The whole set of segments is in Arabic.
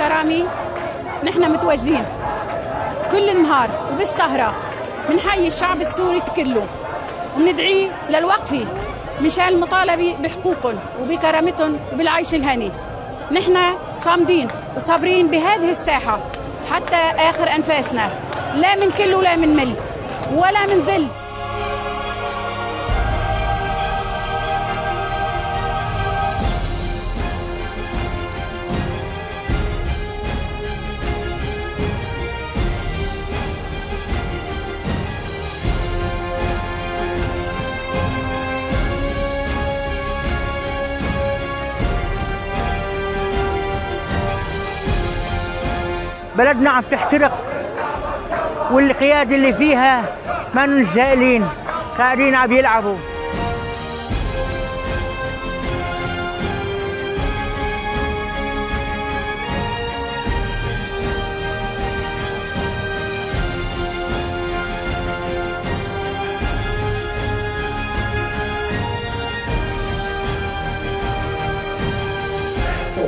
الكرامة نحن متوجهين كل النهار وبالسهرة بنحيي الشعب السوري كله وبندعيه للوقفة مشان المطالبة بحقوقهم وبكرامتهم وبالعيش الهني. نحن صامدين وصابرين بهذه الساحة حتى آخر أنفاسنا. لا من كل ولا من مل ولا من زل بلدنا عم تحترق والقيادة اللي فيها ما سائلين قاعدين عم يلعبوا.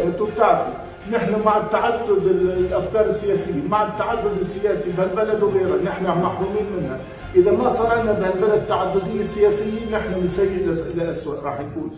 أنتم بتعرفوا نحن مع التعدد الأفكار السياسية مع التعدد السياسي بهالبلد وغيرها نحن محرومين منها. إذا ما صار عندنا بهالبلد تعددية سياسية نحن من سيء لاسوء راح يكون.